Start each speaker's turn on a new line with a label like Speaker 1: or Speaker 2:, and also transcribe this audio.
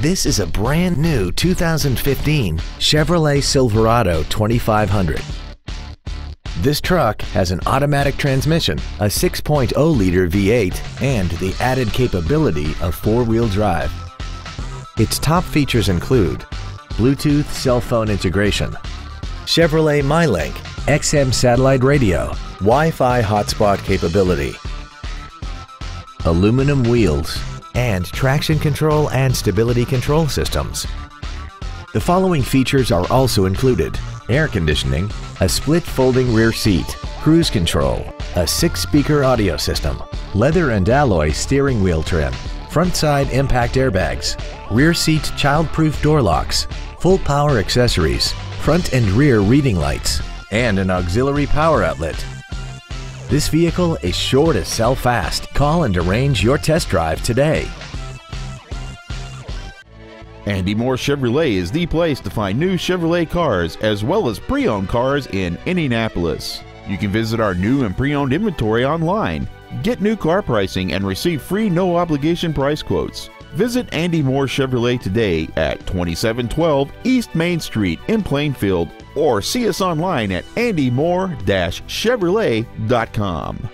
Speaker 1: This is a brand new 2015 Chevrolet Silverado 2500. This truck has an automatic transmission, a 6.0-liter V8, and the added capability of four-wheel drive. Its top features include Bluetooth cell phone integration, Chevrolet MyLink, XM satellite radio, Wi-Fi hotspot capability, aluminum wheels, and traction control and stability control systems. The following features are also included. Air conditioning, a split folding rear seat, cruise control, a six-speaker audio system, leather and alloy steering wheel trim, front side impact airbags, rear seat child-proof door locks, full power accessories, front and rear reading lights, and an auxiliary power outlet. This vehicle is sure to sell fast. Call and arrange your test drive today.
Speaker 2: Andy Mohr Chevrolet is the place to find new Chevrolet cars as well as pre owned cars in Indianapolis. You can visit our new and pre owned inventory online, get new car pricing, and receive free no obligation price quotes. Visit Andy Mohr Chevrolet today at 2712 East Main Street in Plainfield or see us online at andymohr-chevrolet.com.